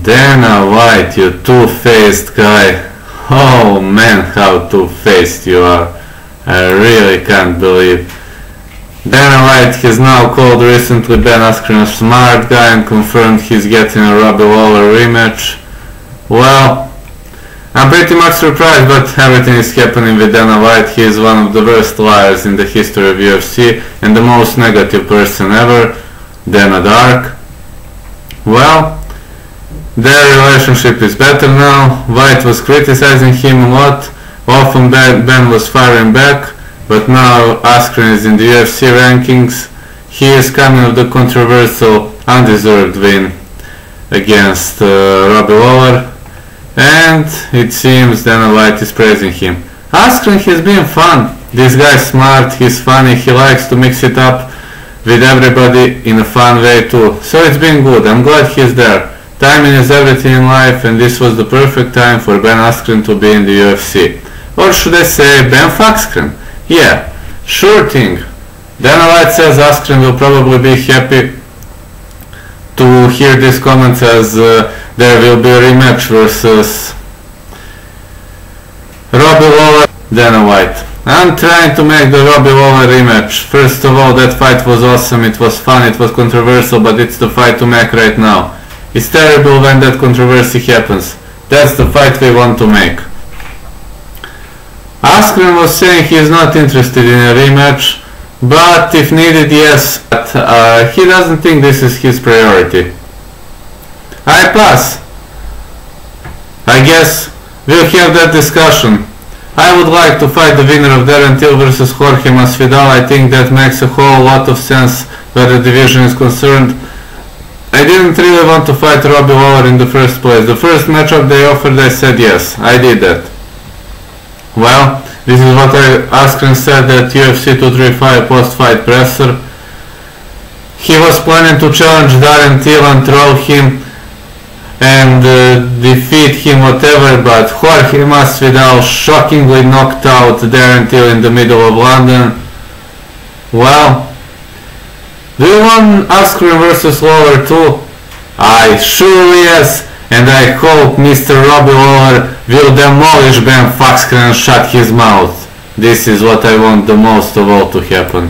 Dana White, you two-faced guy. Oh man, how two-faced you are. I really can't believe. Dana White has now called recently Ben Askren a smart guy and confirmed he's getting a Robbie Lawler rematch. Well, I'm pretty much surprised but everything is happening with Dana White. He is one of the worst liars in the history of UFC and the most negative person ever. Dana Dark. Well, their relationship is better now. White was criticizing him a lot. Often Ben was firing back. But now Askren is in the UFC rankings. He is coming of the controversial, undeserved win against uh, Robbie Lawler. And it seems Dana White is praising him. Askren has been fun. This guy's smart, he's funny, he likes to mix it up with everybody in a fun way too. So it's been good. I'm glad he's there. Timing is everything in life and this was the perfect time for Ben Askren to be in the UFC. Or should I say Ben Faxkren? Yeah, sure thing. Dana White says Askren will probably be happy to hear these comments as uh, there will be a rematch versus Robbie Lawler, Dana White. I'm trying to make the Robbie Lawler rematch. First of all, that fight was awesome, it was fun, it was controversial, but it's the fight to make right now. It's terrible when that controversy happens. That's the fight we want to make. Askren was saying he is not interested in a rematch, but if needed, yes. But, uh, he doesn't think this is his priority. I pass. I guess we'll have that discussion. I would like to fight the winner of Darren Till versus Jorge Masvidal. I think that makes a whole lot of sense where the division is concerned. I didn't really want to fight Robbie Lawler in the first place. The first matchup they offered, I said yes. I did that. Well, this is what I Askren said at UFC 235 post-fight presser. He was planning to challenge Darren Till and throw him and uh, defeat him whatever, but Jorge Masvidal shockingly knocked out Darren Till in the middle of London. Well, do you want Askren versus Lawler too? I sure yes, and I hope Mr. Robbie Lawler will demolish Ben Faxkren and shut his mouth. This is what I want the most of all to happen.